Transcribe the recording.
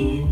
you.